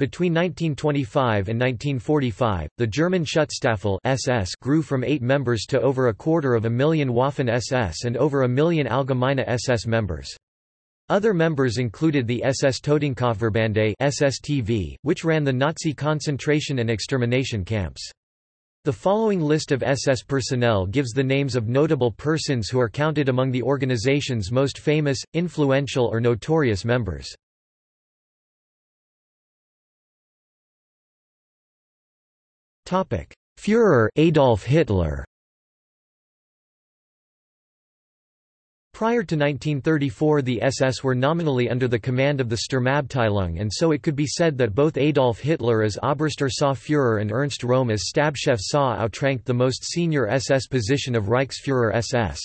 Between 1925 and 1945, the German Schutzstaffel SS grew from eight members to over a quarter of a million Waffen-SS and over a million Allgemeine SS members. Other members included the SS Totenkopfverbände SSTV, which ran the Nazi concentration and extermination camps. The following list of SS personnel gives the names of notable persons who are counted among the organization's most famous, influential or notorious members. Führer Adolf Hitler Prior to 1934 the SS were nominally under the command of the Sturmabteilung and so it could be said that both Adolf Hitler as Oberster SA Führer and Ernst Röhm as Stabschef SA outranked the most senior SS position of Reichsführer SS.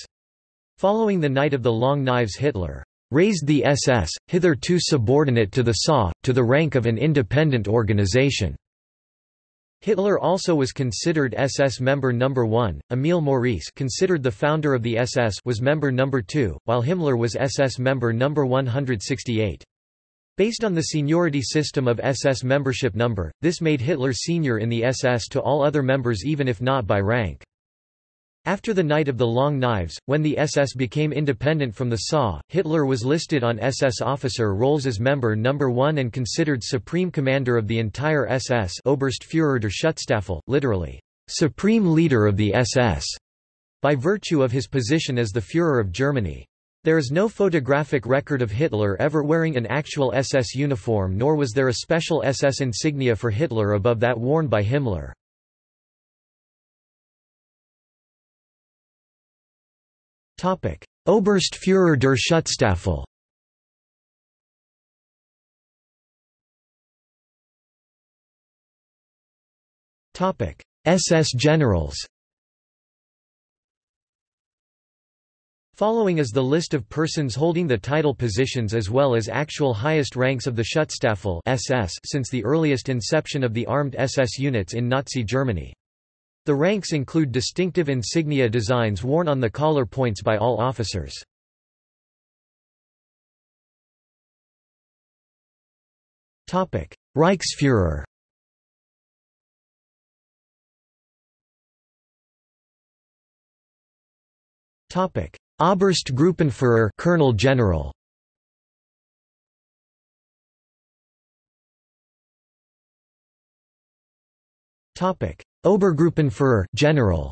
Following the Night of the Long Knives Hitler raised the SS, hitherto subordinate to the SA, to the rank of an independent organization. Hitler also was considered SS member number 1. Emil Maurice, considered the founder of the SS, was member number 2, while Himmler was SS member number 168. Based on the seniority system of SS membership number, this made Hitler senior in the SS to all other members even if not by rank. After the Night of the Long Knives, when the SS became independent from the SA, Hitler was listed on SS officer rolls as member number 1 and considered supreme commander of the entire SS Oberster Führer der Schutzstaffel, literally, supreme leader of the SS, by virtue of his position as the Führer of Germany. There is no photographic record of Hitler ever wearing an actual SS uniform nor was there a special SS insignia for Hitler above that worn by Himmler. Oberste Führer der Schutzstaffel SS generals Following is the list of persons holding the title positions as well as actual highest ranks of the Schutzstaffel SS since the earliest inception of the armed SS units in Nazi Germany. The ranks include distinctive insignia designs worn on the collar points by all officers. Reichsführer Topic: Oberstgruppenführer Colonel General Topic Obergruppenführer General.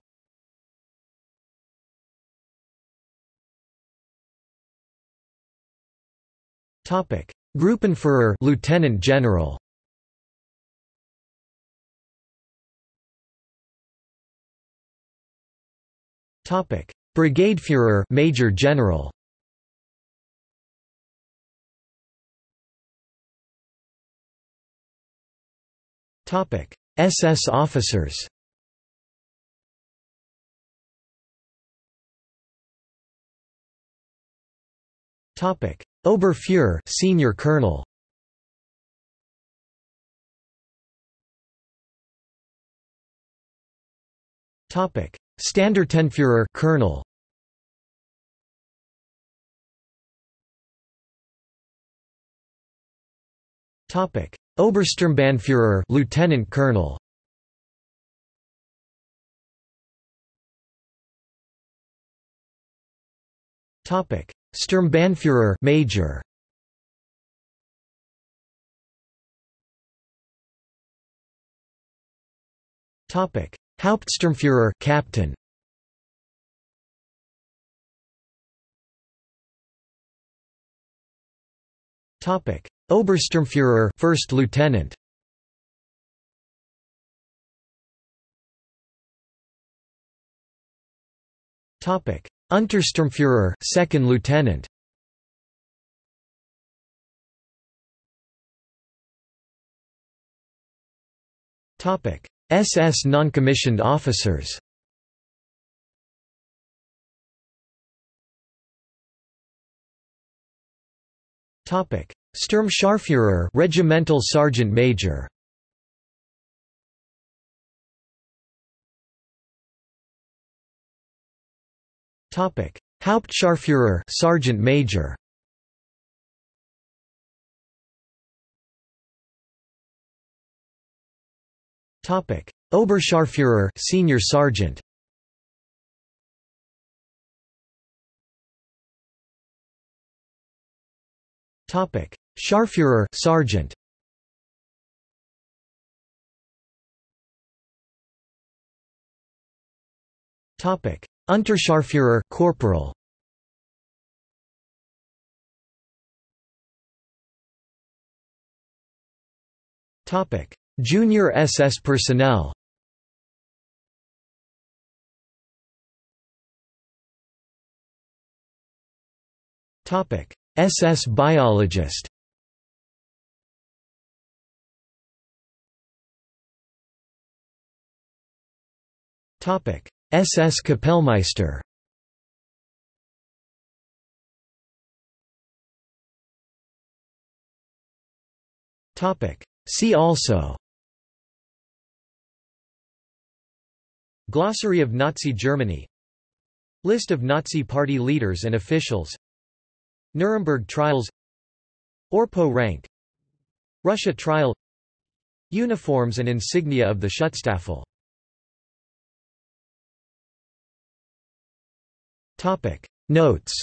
Topic. Gruppenführer Lieutenant General. Topic. Brigadeführer Major General. Topic SS officers Topic: Oberführer, senior colonel. Topic: Standartenführer, colonel. Topic: Obersturmbannführer Lieutenant Colonel. Topic. Sturmbannführer Major. Topic. Hauptsturmführer Captain. Topic Obersturmführer First Lieutenant. Topic. Untersturmführer Second Lieutenant. Topic. SS non-commissioned officers. Topic Sturmscharführer regimental sergeant major Topic Hauptscharführer sergeant major Topic: Oberscharführer, senior sergeant. Topic: Scharführer, sergeant. Topic: Unterscharführer, corporal. Topic: Junior SS personnel. Topic: SS biologist. SS Kapellmeister. See also. Glossary of Nazi Germany. List of Nazi Party leaders and officials. Nuremberg trials. Orpo rank. RuSHA trial. Uniforms and insignia of the Schutzstaffel Notes.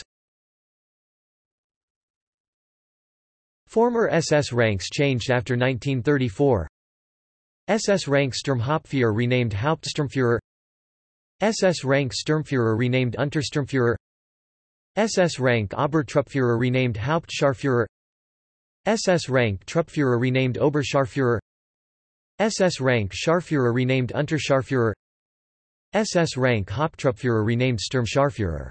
Former SS ranks changed after 1934 SS rank Sturmhauptführer renamed Hauptsturmführer SS rank Sturmführer renamed Untersturmführer SS rank Obertruppführer renamed Hauptscharführer SS rank Truppführer renamed Oberscharführer SS rank Scharführer renamed Unterscharführer SS rank Haupttruppführer renamed Sturmscharführer